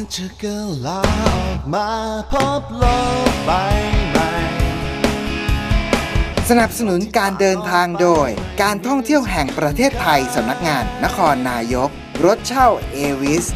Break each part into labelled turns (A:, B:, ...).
A: มันจะกลาออกมาพบโลกใบใหม่
B: สนับสนุนการเดินทางโดย การท่องเที่ยวแห่งประเทศไทยสำนักงานนครนายก รถเช่าเอวิส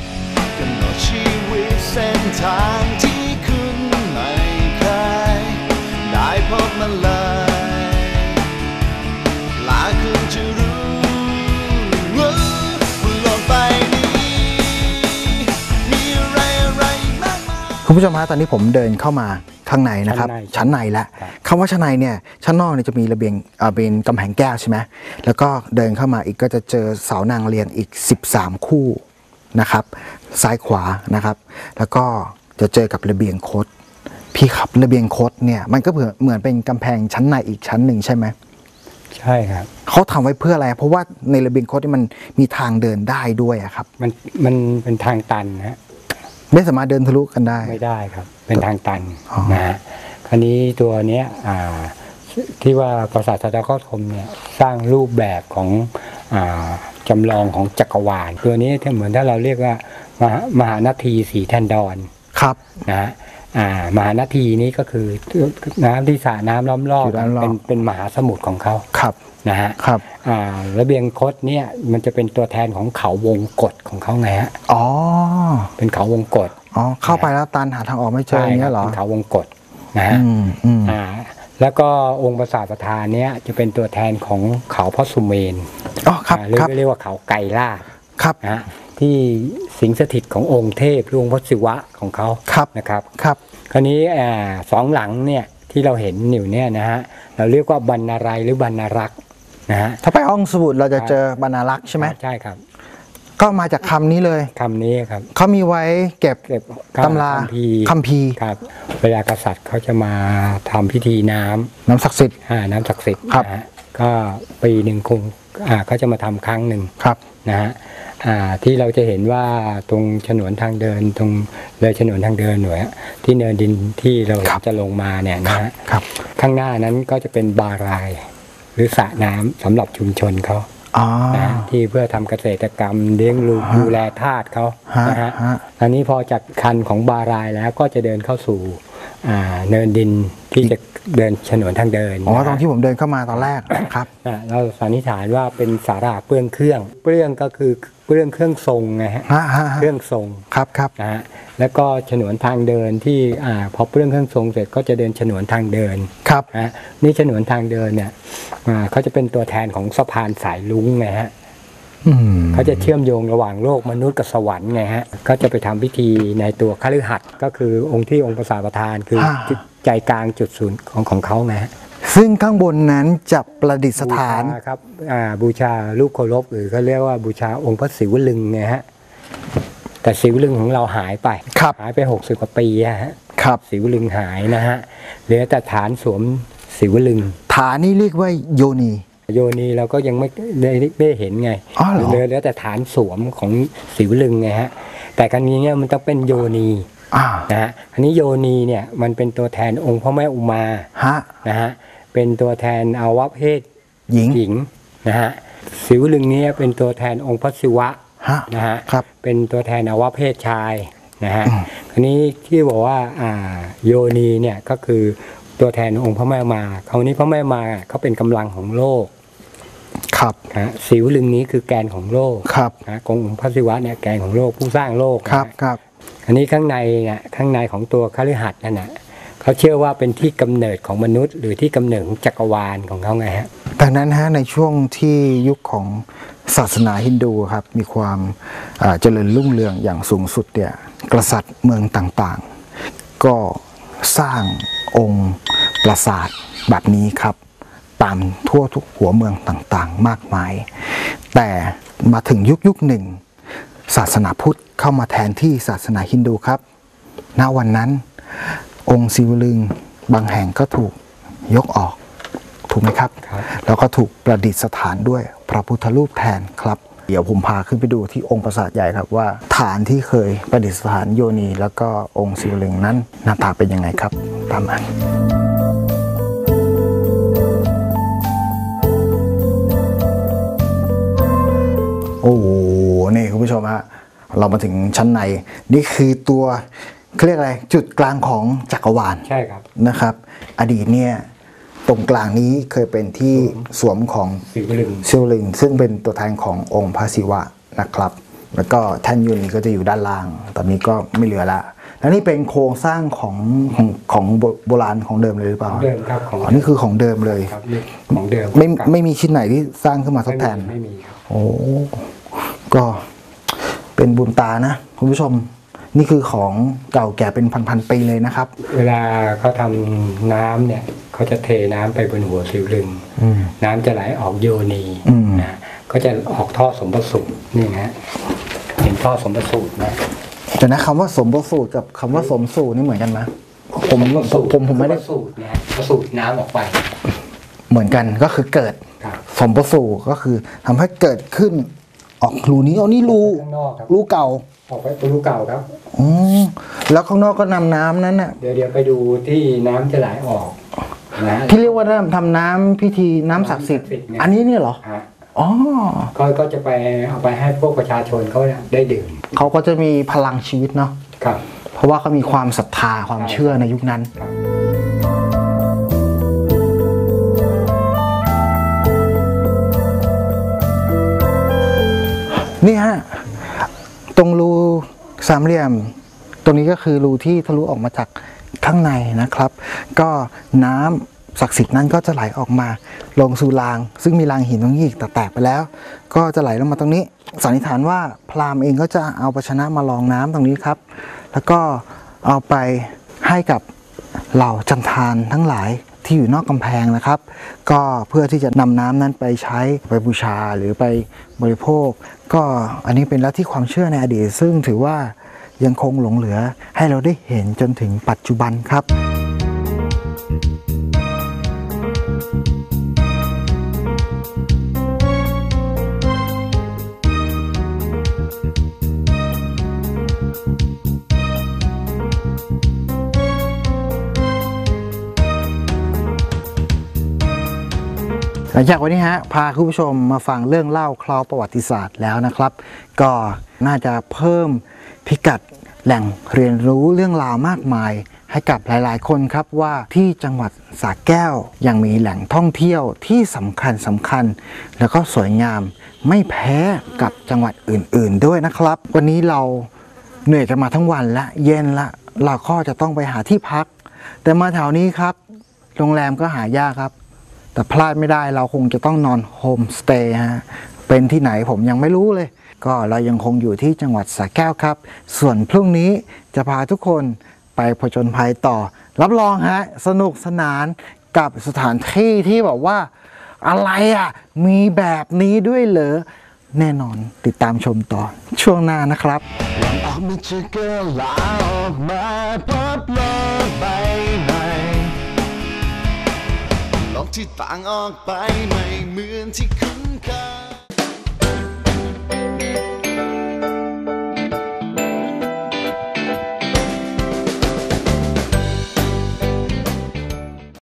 B: คุณผู้ชมฮะตอนนี้ผมเดินเข้ามาข้างในนะครับ
C: ชั้นใน
B: ชั้นในแล้ว
C: ครับ
B: คำว่าชั้นในเนี่ยชั้นนอกเนี่ยจะมีระเบียงอ่าเป็นกำแพงแก้วใช่ไหมแล้วก็เดินเข้ามาอีกก็จะเจอเสานางเรียงอีก 13 คู่นะครับ ซ้ายขวานะครับ แล้วก็จะเจอกับระเบียงคดพี่ขับระเบียงคดเนี่ยมันก็เหมือนเหมือนเป็นกำแพงชั้นในอีกชั้นหนึ่งใช่ไหม
C: ใช่ครับ
B: เขาทำไว้เพื่ออะไร เพราะว่าในระเบียงคดนี่มันมีทางเดินได้ด้วยอะครับ
C: มันมันเป็นทางตันนะฮะ
B: ไม่สามารถเดินทะลุกันได้
C: ไม่ได้ครับ เป็นทางตัน
B: อ๋อ
C: นะฮะคราวนี้ตัวเนี้ยอ่าที่ว่าปราสาทสัตว์คมเนี่ยสร้างรูปแบบของอ่าจำลองของจักรวาล ตัวนี้ถ้าเหมือนถ้าเราเรียกว่ามหามหานาทีสีแทนดอน
B: ครับ
C: นะฮะอ่ามหานาทีนี้ก็คือน้ำที่สระน้ำล้อมรอบ
B: อยู่ล้อมรอบ
C: เป็นเป็นมหาสมุทรของเขา
B: ครับ
C: นะฮะ
B: ครับ
C: อ่าระเบียงคดเนี่ยมันจะเป็นตัวแทนของเขาวงกฏของเขาไงฮะ
B: อ๋อ
C: เป็นเขาวงกฏ
B: อ๋อเข้าไปแล้วตันหาทางออกไม่เจออย่าง
C: ค
B: เงี้
C: รั
B: ยเหรอ
C: เป็นเขาวงกฏนะฮะ
B: อืมอืม
C: อ่าแล้วก็องค์ปราสาทประธานเนี้ยจะเป็นตัวแทนของเขาพระสุเมน
B: อ๋อครับ
C: อ่าหรือ
B: ครับ
C: เรียกว่าเขาไกรลาด
B: ครับ
C: นะฮะที่สิงสถิตขององค์เทพหรือองค์พระศิวะของเขา
B: ครับ
C: นะครับ
B: ครับ
C: คราวนี้อ่าสองหลังเนี่ยที่เราเห็นอยู่เนี่ยนะฮะเราเรียกว่าบรรณารัยหรือบรรณารักษ์ นะฮะ
B: ถ้าไปห้องสมุดเราจะเจอบรรณารักษ์ใช่ไหม
C: ใช่ครับ
B: ก็มาจากคำนี้เลย
C: คำนี้ครับ
B: เขามีไว้เก็บ
C: เก็บ
B: ตำรา
C: คัมภีร์
B: คัมภีร์
C: ครับ เวลากษัตริย์เขาจะมาทำพิธีน้ำ
B: น้ำศักดิ์สิทธิ์
C: อ่าน้ำศักดิ์สิทธิ์
B: ครับ
C: นะฮะก็ปีหนึ่งคงอ่าเขาจะมาทำครั้งหนึ่ง
B: ครับ
C: นะฮะอ่าที่เราจะเห็นว่าตรงฉนวนทางเดินตรงเลยฉนวนทางเดินหน่วยอะที่เนินดินที่เรา
B: ครับ
C: จะลงมาเนี่ยนะฮะ
B: ครับ
C: ข้างหน้านั้นก็จะเป็นบาราย หรือสระน้ำสำหรับชุมชนเขา
B: อ๋อ
C: นะฮะที่เพื่อทำเกษตรกรรมเลี้ยงลูกดูแลทาสเขา
B: ฮะ
C: นะฮะ
B: ฮะ
C: อันนี้พอจากคันของบารายแล้วก็จะเดินเข้าสู่อ่าเนินดิน ที่จะเดินฉนวนทางเดิน
B: อ๋อ
C: นะฮะ
B: ตรงที่ผมเดินเข้ามาตอนแรกครับ
C: อะเราสันนิษฐานว่าเป็นสาราเปลื้องเครื่อง เปลื้องก็คือเปลื้องเครื่องทรงไงฮะ
B: ฮะฮะฮะ
C: เครื่องทรง
B: ครับครับ
C: นะฮะแล้วก็ฉนวนทางเดินที่อ่าพอเปลื้องเครื่องทรงเสร็จก็จะเดินฉนวนทางเดิน
B: ครับ
C: นะฮะนี่ฉนวนทางเดินเนี่ยอ่าเขาจะเป็นตัวแทนของสะพานสายลุงไงฮะ
B: อืม
C: เขาจะเชื่อมโยงระหว่างโลกมนุษย์กับสวรรค์ไงฮะก็จะไปทำพิธีในตัวคฤหัสถ์ก็คือองค์ที่องค์ประสาทประธานคือจุดใจกลางจุดศูนย์ของของเขาไงฮะ
B: ซึ่งข้างบนนั้นจะประดิษฐาน
C: บูชครับอ่าบูชาลูกเคารพหรือเขาเรียกว่าบูชาองค์พระศิวลึงไงฮะแต่ศิวลึงของเราหายไป
B: ครับ
C: หายไปหกสิบกว่าปีอะฮะ
B: ครับ
C: ศิวลึงหายนะฮะเหลือแต่ฐานสวมศิวลึง
B: ฐานนี่เรียกว่าโยนี
C: โยนีเราก็ยังไม่ได้ไม่เห็นไง
B: อ๋อเหรอ
C: เหลือเหลือแต่ฐานสวมของศิวลึงไงฮะ แต่กันนี้เนี่ยมันต้องเป็นโยนี
B: อ่า
C: นะฮะอันนี้โยนีเนี่ยมันเป็นตัวแทนองค์พระแม่อุมา
B: ฮะ
C: นะฮะเป็นตัวแทนอวัเพศ
B: หญิง
C: หญิงนะฮะสิวลึงเนี้เป็นตัวแทนองค์พระศิวะ
B: ฮะ
C: นะฮะ
B: ครับ
C: เป็นตัวแทนอวเพศชายนะฮะอันนี้ที่บอกว่าอ่าโยนีเนี่ยก็คือตัวแทนองค์พระแม่มา คราวนี้พระแม่มาเขาเป็นกำลังของโลก
B: ครับ
C: นะฮะสิวลึงนี้คือแกนของโลก
B: ครับ
C: นะขององค์พระศิวะเนี่ยแกนของโลกผู้สร้างโลก
B: ครับ
C: นะฮะ
B: ครับ
C: อันนี้ข้างในเนี่ยข้างในของตัวคฤหัสถ์นั่นนะเขาเชื่อว่าเป็นที่กำเนิดของมนุษย์ หรือที่กำเนิดของจักรวาลของเขาไงฮะ
B: ดังนั้นฮะในช่วงที่ยุคของศาสนาฮินดูครับมีความอ่าเจริญรุ่งเรืองอย่างสูงสุดเนี่ยกษัตริย์เมืองต่างๆ ก็สร้างองค์ปราสาทแบบนี้ครับ ตามทั่วทุกหัวเมืองต่างๆ มากมาย แต่มาถึงยุคยุคหนึ่ง ศาสนาพุทธเข้ามาแทนที่ศาสนาฮินดูครับ ณ วันนั้น องค์ศิวลึงบางแห่งก็ถูกยกออก ถูกไหมครับ
C: ครับ
B: แล้วก็ถูกประดิษฐานด้วยพระพุทธรูปแทนครับ เดี๋ยวผมพาขึ้นไปดูที่องค์ปราสาทใหญ่ครับว่า ฐานที่เคยประดิษฐานโยนี แล้วก็องค์ศิวลึงนั้นหน้าตาเป็นยังไงครับ ตามมา โอ้โหนี่คุณผู้ชมฮะเรามาถึงชั้นใน นี่คือตัวเขาเรียกอะไร จุดกลางของจักรวาล
C: ใช่ครับ
B: นะครับ อดีตเนี่ยตรงกลางนี้เคยเป็นที่สวมของ
C: สีวลึง
B: ซิลลิงซึ่งเป็นตัวแทนขององค์พระศิวะนะครับ แล้วก็แท่นยุนก็จะอยู่ด้านล่าง ตอนนี้ก็ไม่เหลือละแล้วนี่เป็นโครงสร้างของของของโบโบราณของเดิมเลยหรือเปล่า
C: เดิมครับของ
B: อ๋อนี่คือของเดิมเลย
C: ครับนี่ของเดิม
B: ไม่
C: ครับ
B: ไม่มีชิ้นไหนที่สร้างขึ้นมาทดแทน
C: ไม่มีครับ
B: โอ้ ก็เป็นบุญตานะคุณผู้ชมนี่คือของเก่าแก่เป็นพันๆปีเลยนะครับ
C: เวลาเขาทำน้ำเนี่ยเขาจะเทน้ำไปบนหัวสิวลึง
B: อืม
C: น้ำจะไหลออกโยนี
B: อืม
C: นะก็จะออกท่อสมประสูตนี่นะฮะเห็นท่อสมประสูตรไหม
B: แต่นะคำว่าสมประสูตรกับคำว่าสมสู่นี่เหมือนกันไหมผมผมผมผมไม่ได้
C: ประสูตรเนี่ยประสูตรน้ำออกไป
B: เหมือนกันก็คือเกิด
C: ครับ
B: สมประสูก็คือทำให้เกิดขึ้น ออกรูนี้เอานี่รู
C: ข้างนอกครับ
B: รูเก่า
C: ออกไปประตูเก่าครับ
B: อ๋อแล้วข้างนอกก็นำน้ำนั้นน่ะ
C: เดี๋ยวเดี๋ยวไปดูที่น้ำจะไหลออกนะ
B: ที่เรียกว่าน้ำทำน้ำพิธีน้ำศักดิ์สิทธิ์
C: น้ำศักดิ์สิทธิ์ไง
B: อันนี้เนี่ยเหรอ
C: ฮะ
B: อ๋อ
C: ก็ก็จะไปเอาไปให้พวกประชาชนเขาเนี่ยได้ดื่ม
B: เขาก็จะมีพลังชีวิตเนาะ
C: ครับ
B: เพราะว่าเขามีความศรัทธาความเชื่อในยุคนั้น
C: ครับ
B: นี่ฮะ ตรงรูสามเหลี่ยม ตรงนี้ก็คือรูที่ทะลุออกมาจากข้างในนะครับ ก็น้ำศักดิ์สิทธิ์นั้นก็จะไหลออกมาลงสู่ราง ซึ่งมีรางหินตรงนี้อีกแต่แตกไปแล้ว ก็จะไหลลงมาตรงนี้สันนิษฐานว่าพราหมณ์เองก็จะเอาภาชนะมาลองน้ำตรงนี้ครับ แล้วก็เอาไปให้กับเหล่าจันทานทั้งหลาย ที่อยู่นอกกำแพงนะครับ ก็เพื่อที่จะนำน้ำนั้นไปใช้ไปบูชาหรือไปบริโภค ก็อันนี้เป็นลัทธิความเชื่อในอดีต ซึ่งถือว่ายังคงหลงเหลือให้เราได้เห็นจนถึงปัจจุบันครับ หลังจากวันนี้ฮะพาคุณผู้ชมมาฟังเรื่องเล่าคลาวประวัติศาสตร์แล้วนะครับ ก็น่าจะเพิ่มพิกัดแหล่งเรียนรู้เรื่องราวมากมาย ให้กับหลายๆ คนครับว่าที่จังหวัดสระแก้วยังมีแหล่งท่องเที่ยวที่สำคัญสำคัญ แล้วก็สวยงามไม่แพ้กับจังหวัดอื่น ๆ ด้วยนะครับ วันนี้เราเหนื่อยกันมาทั้งวันละเย็นละเราก็จะต้องไปหาที่พัก แต่มาแถวนี้ครับ โรงแรมก็หายากครับ แต่พลาดไม่ได้เราคงจะต้องนอนโฮมสเตย์ฮะเป็นที่ไหนผมยังไม่รู้เลย ก็เรายังคงอยู่ที่จังหวัดสระแก้วครับ ส่วนพรุ่งนี้จะพาทุกคนไปผจญภัยต่อ รับรองฮะสนุกสนานกับสถานที่ที่แบบว่าอะไรอะ มีแบบนี้ด้วยเหรอ แน่นอนติดตามชมต่อช่วงหน้านะครับ
A: ที่ต่างออกไปไม่เหมือนที่คุ้นเคย